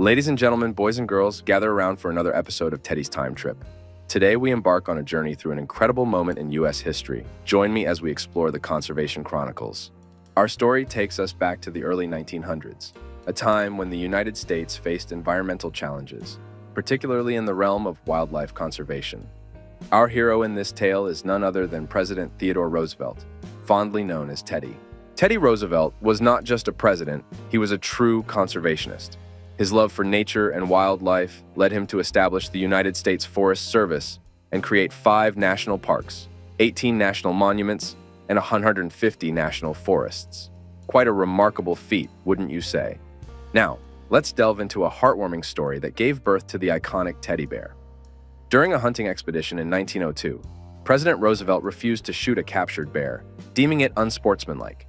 Ladies and gentlemen, boys and girls, gather around for another episode of Teddy's Time Trip. Today, we embark on a journey through an incredible moment in U.S. history. Join me as we explore the Conservation Chronicles. Our story takes us back to the early 1900s, a time when the United States faced environmental challenges, particularly in the realm of wildlife conservation. Our hero in this tale is none other than President Theodore Roosevelt, fondly known as Teddy. Teddy Roosevelt was not just a president, he was a true conservationist. His love for nature and wildlife led him to establish the United States Forest Service and create five national parks, 18 national monuments, and 150 national forests. Quite a remarkable feat, wouldn't you say? Now, let's delve into a heartwarming story that gave birth to the iconic teddy bear. During a hunting expedition in 1902, President Roosevelt refused to shoot a captured bear, deeming it unsportsmanlike.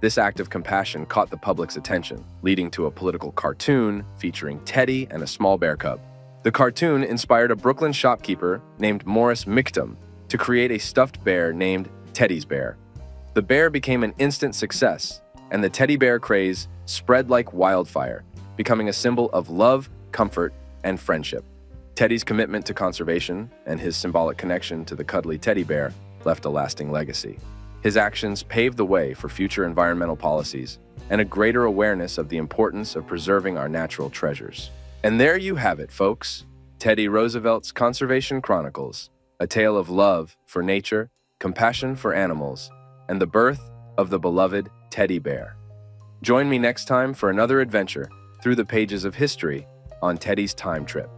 This act of compassion caught the public's attention, leading to a political cartoon featuring Teddy and a small bear cub. The cartoon inspired a Brooklyn shopkeeper named Morris Michtom to create a stuffed bear named Teddy's Bear. The bear became an instant success, and the teddy bear craze spread like wildfire, becoming a symbol of love, comfort, and friendship. Teddy's commitment to conservation and his symbolic connection to the cuddly teddy bear left a lasting legacy. His actions paved the way for future environmental policies and a greater awareness of the importance of preserving our natural treasures. And there you have it, folks Teddy Roosevelt's Conservation Chronicles, a tale of love for nature, compassion for animals, and the birth of the beloved teddy bear. Join me next time for another adventure through the pages of history on Teddy's Time Trip.